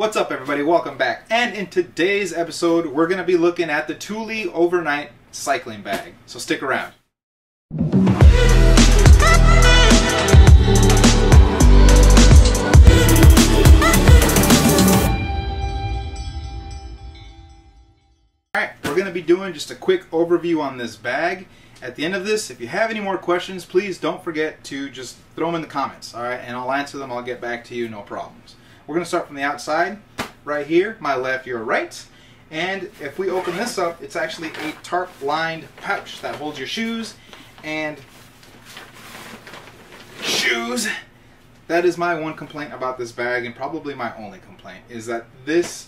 What's up everybody, welcome back. And in today's episode, we're going to be looking at the Thule Overnight Cycling Bag. So stick around. Alright, we're going to be doing just a quick overview on this bag. At the end of this, if you have any more questions, please don't forget to just throw them in the comments, alright? And I'll answer them, I'll get back to you, no problems. We're going to start from the outside, right here, my left, your right. And if we open this up, it's actually a tarp-lined pouch that holds your shoes and shoes. That is my one complaint about this bag, and probably my only complaint, is that this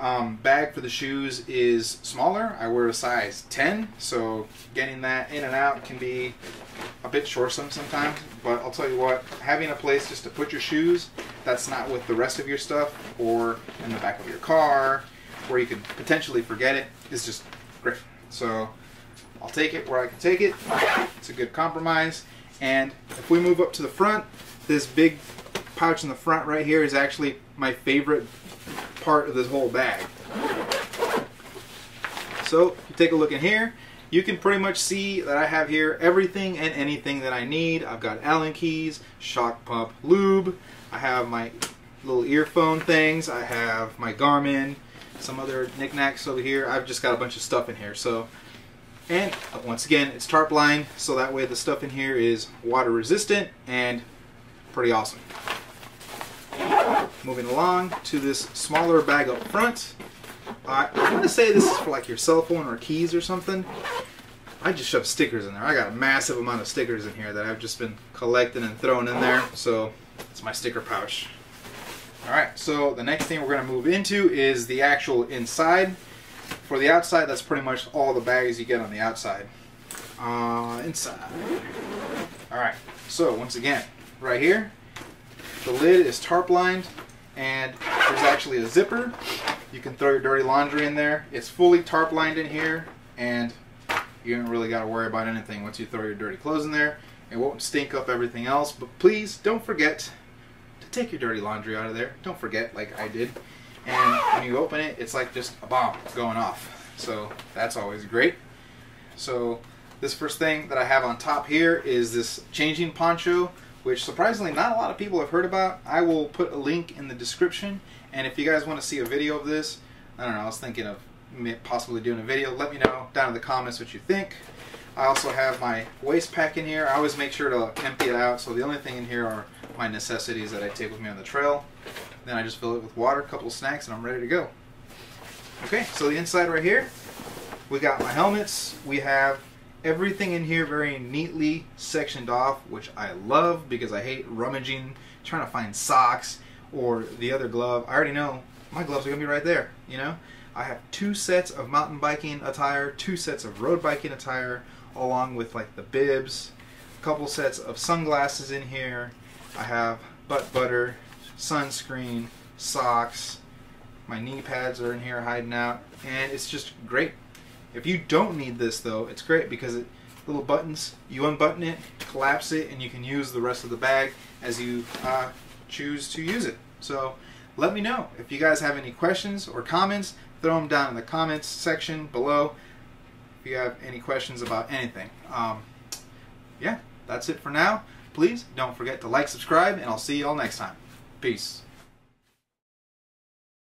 um, bag for the shoes is smaller. I wear a size 10, so getting that in and out can be a bit shoresome sometimes. But I'll tell you what, having a place just to put your shoes that's not with the rest of your stuff or in the back of your car where you could potentially forget it is just great. So I'll take it where I can take it. It's a good compromise. And if we move up to the front, this big pouch in the front right here is actually my favorite part of this whole bag. So take a look in here, you can pretty much see that I have here everything and anything that I need. I've got Allen keys, shock pump lube, I have my little earphone things, I have my Garmin, some other knickknacks over here. I've just got a bunch of stuff in here. So, and uh, once again, it's tarp line, so that way the stuff in here is water resistant and pretty awesome. Moving along to this smaller bag up front. Uh, I'm going to say this is for like your cell phone or keys or something. I just shoved stickers in there. I got a massive amount of stickers in here that I've just been collecting and throwing in there. So it's my sticker pouch. Alright, so the next thing we're going to move into is the actual inside. For the outside, that's pretty much all the bags you get on the outside. Uh, inside. Alright, so once again, right here, the lid is tarp lined and there's actually a zipper. You can throw your dirty laundry in there. It's fully tarp lined in here and you don't really got to worry about anything once you throw your dirty clothes in there. It won't stink up everything else, but please don't forget to take your dirty laundry out of there. Don't forget like I did. And when you open it, it's like just a bomb going off. So that's always great. So this first thing that I have on top here is this changing poncho which surprisingly not a lot of people have heard about. I will put a link in the description, and if you guys want to see a video of this, I don't know, I was thinking of possibly doing a video. Let me know down in the comments what you think. I also have my waist pack in here. I always make sure to empty it out, so the only thing in here are my necessities that I take with me on the trail. Then I just fill it with water, a couple of snacks, and I'm ready to go. Okay, so the inside right here, we got my helmets. We have everything in here very neatly sectioned off, which I love because I hate rummaging, trying to find socks or the other glove. I already know my gloves are going to be right there, you know? I have two sets of mountain biking attire, two sets of road biking attire, along with like the bibs, a couple sets of sunglasses in here. I have butt butter, sunscreen, socks. My knee pads are in here hiding out, and it's just great. If you don't need this though, it's great because it little buttons, you unbutton it, collapse it, and you can use the rest of the bag as you uh, choose to use it. So let me know if you guys have any questions or comments. Throw them down in the comments section below if you have any questions about anything. Um, yeah, that's it for now. Please don't forget to like, subscribe, and I'll see you all next time. Peace.